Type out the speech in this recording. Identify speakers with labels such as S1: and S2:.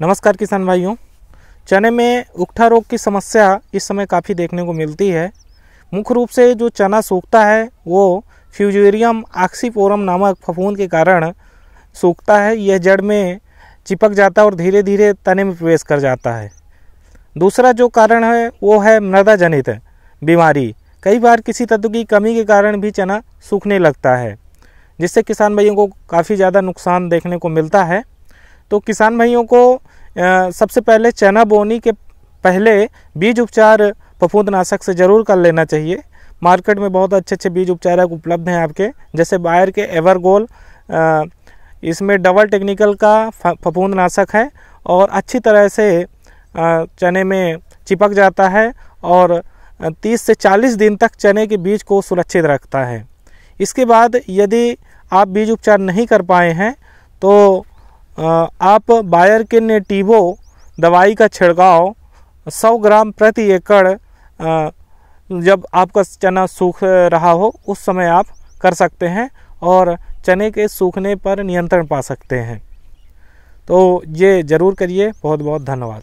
S1: नमस्कार किसान भाइयों। चने में उकठा रोग की समस्या इस समय काफ़ी देखने को मिलती है। मुख्य रूप से जो चना सूखता है, वो फ्यूजेरियम आक्सीपोरम नामक फफूंद के कारण सूखता है। यह जड़ में चिपक जाता है और धीरे धीरे तने में प्रवेश कर जाता है। दूसरा जो कारण है, वो है मृदा जनित बीमारी। कई बार किसी तत्व की कमी के कारण भी चना सूखने लगता है, जिससे किसान भाइयों को काफ़ी ज़्यादा नुकसान देखने को मिलता है। तो किसान भाइयों को सबसे पहले चना बोनी के पहले बीज उपचार फफूंदनाशक से ज़रूर कर लेना चाहिए। मार्केट में बहुत अच्छे अच्छे बीज उपचारक उपलब्ध हैं आपके, जैसे बायर के एवरगोल इसमें डबल टेक्निकल का फफूंदनाशक है और अच्छी तरह से चने में चिपक जाता है और 30 से 40 दिन तक चने के बीज को सुरक्षित रखता है। इसके बाद यदि आप बीज उपचार नहीं कर पाए हैं तो आप बायर के नेटिवो दवाई का छिड़काव 100 ग्राम प्रति एकड़ जब आपका चना सूख रहा हो, उस समय आप कर सकते हैं और चने के सूखने पर नियंत्रण पा सकते हैं। तो ये ज़रूर करिए। बहुत बहुत धन्यवाद।